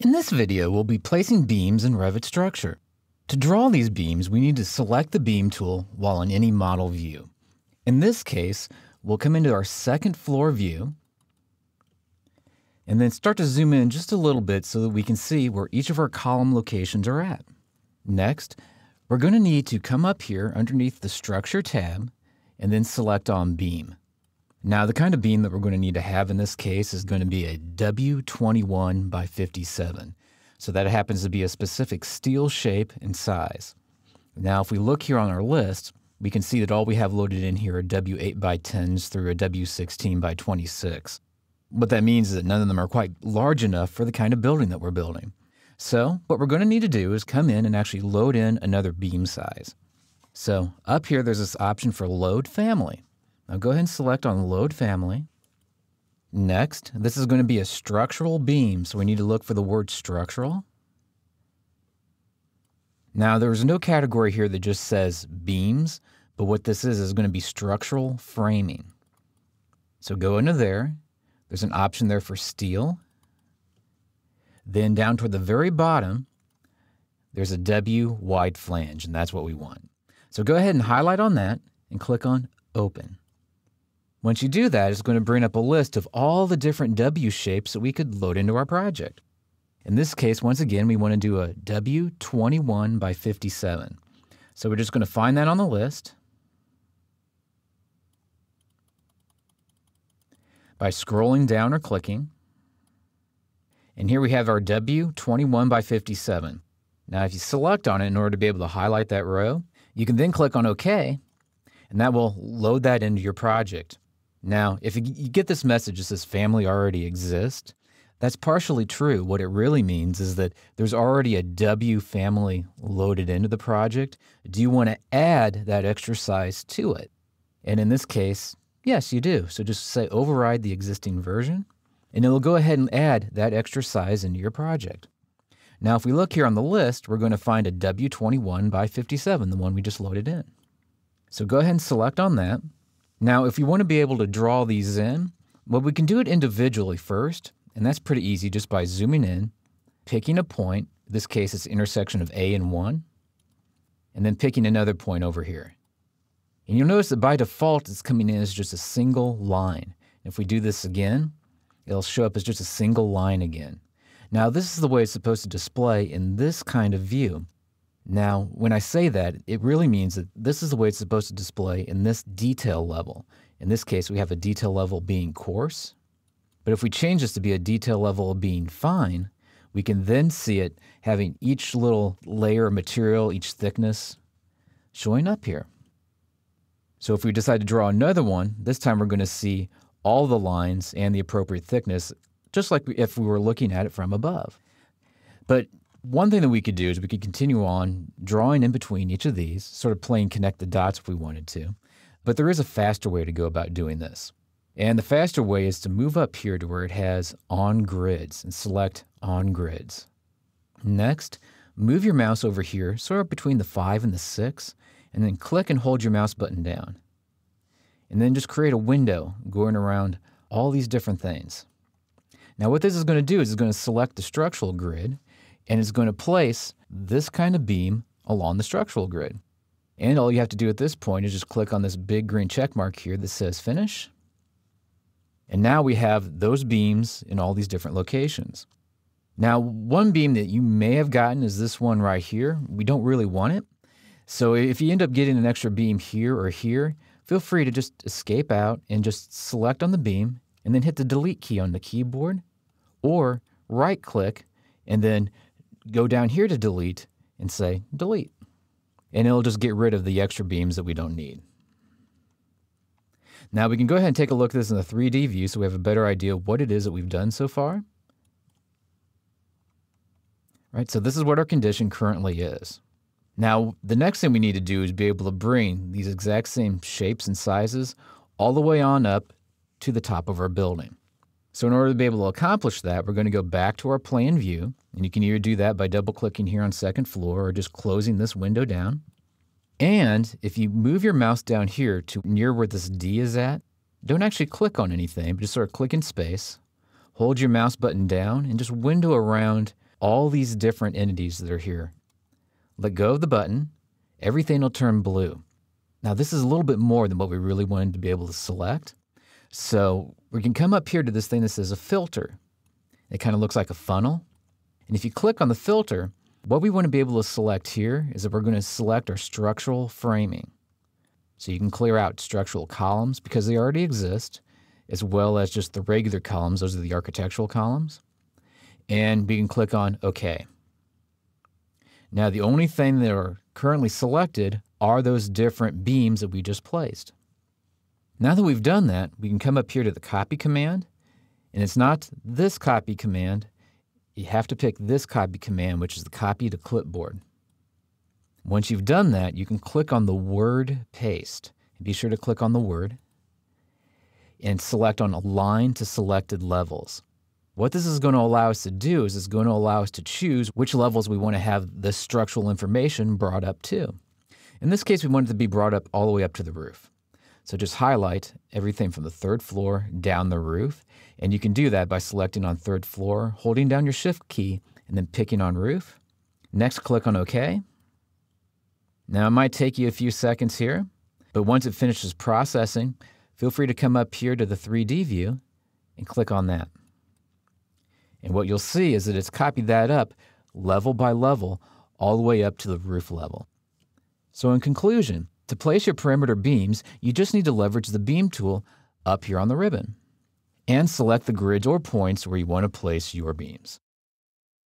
In this video, we'll be placing beams in Revit Structure. To draw these beams, we need to select the beam tool while in any model view. In this case, we'll come into our second floor view and then start to zoom in just a little bit so that we can see where each of our column locations are at. Next, we're going to need to come up here underneath the Structure tab and then select on Beam. Now, the kind of beam that we're going to need to have in this case is going to be a W21 by 57. So that happens to be a specific steel shape and size. Now, if we look here on our list, we can see that all we have loaded in here are W8 by 10s through a W16 by 26. What that means is that none of them are quite large enough for the kind of building that we're building. So what we're going to need to do is come in and actually load in another beam size. So up here, there's this option for load family. Now go ahead and select on load family. Next, this is going to be a structural beam, so we need to look for the word structural. Now there's no category here that just says beams, but what this is is going to be structural framing. So go into there. There's an option there for steel. Then down toward the very bottom, there's a W wide flange, and that's what we want. So go ahead and highlight on that and click on Open. Once you do that, it's going to bring up a list of all the different W shapes that we could load into our project. In this case, once again, we want to do a W21 by 57. So we're just going to find that on the list by scrolling down or clicking. And here we have our W21 by 57. Now, if you select on it in order to be able to highlight that row, you can then click on OK, and that will load that into your project. Now, if you get this message that says family already exists, that's partially true. What it really means is that there's already a W family loaded into the project. Do you want to add that extra size to it? And in this case, yes, you do. So just say override the existing version, and it'll go ahead and add that extra size into your project. Now, if we look here on the list, we're going to find a W21 by 57, the one we just loaded in. So go ahead and select on that. Now, if you want to be able to draw these in, well, we can do it individually first, and that's pretty easy just by zooming in, picking a point, in this case it's intersection of A and 1, and then picking another point over here. And you'll notice that by default it's coming in as just a single line. If we do this again, it'll show up as just a single line again. Now, this is the way it's supposed to display in this kind of view. Now, when I say that, it really means that this is the way it's supposed to display in this detail level. In this case, we have a detail level being coarse. But if we change this to be a detail level being fine, we can then see it having each little layer of material, each thickness showing up here. So if we decide to draw another one, this time we're going to see all the lines and the appropriate thickness, just like if we were looking at it from above. But one thing that we could do is we could continue on drawing in between each of these, sort of playing connect the dots if we wanted to. But there is a faster way to go about doing this. And the faster way is to move up here to where it has on grids and select on grids. Next, move your mouse over here, sort of between the 5 and the 6, and then click and hold your mouse button down. And then just create a window going around all these different things. Now what this is going to do is it's going to select the structural grid and it's going to place this kind of beam along the structural grid. And all you have to do at this point is just click on this big green check mark here that says finish. And now we have those beams in all these different locations. Now, one beam that you may have gotten is this one right here. We don't really want it. So if you end up getting an extra beam here or here, feel free to just escape out and just select on the beam and then hit the delete key on the keyboard or right click and then go down here to delete and say delete. And it'll just get rid of the extra beams that we don't need. Now we can go ahead and take a look at this in the 3D view so we have a better idea of what it is that we've done so far. Right, so this is what our condition currently is. Now, the next thing we need to do is be able to bring these exact same shapes and sizes all the way on up to the top of our building. So in order to be able to accomplish that, we're going to go back to our plan view. And you can either do that by double clicking here on second floor or just closing this window down. And if you move your mouse down here to near where this D is at, don't actually click on anything, but just sort of click in space. Hold your mouse button down and just window around all these different entities that are here. Let go of the button, everything will turn blue. Now, this is a little bit more than what we really wanted to be able to select. So we can come up here to this thing that says a filter. It kind of looks like a funnel. And if you click on the filter, what we want to be able to select here is that we're going to select our structural framing. So you can clear out structural columns because they already exist, as well as just the regular columns. Those are the architectural columns. And we can click on OK. Now, the only thing that are currently selected are those different beams that we just placed. Now that we've done that, we can come up here to the copy command, and it's not this copy command, you have to pick this copy command, which is the copy to clipboard. Once you've done that, you can click on the word paste. Be sure to click on the word and select on align to selected levels. What this is going to allow us to do is it's going to allow us to choose which levels we want to have the structural information brought up to. In this case, we want it to be brought up all the way up to the roof. So just highlight everything from the third floor down the roof. And you can do that by selecting on third floor, holding down your shift key, and then picking on roof. Next, click on OK. Now, it might take you a few seconds here, but once it finishes processing, feel free to come up here to the 3D view and click on that. And what you'll see is that it's copied that up level by level all the way up to the roof level. So in conclusion, to place your perimeter beams, you just need to leverage the beam tool up here on the ribbon and select the grids or points where you want to place your beams.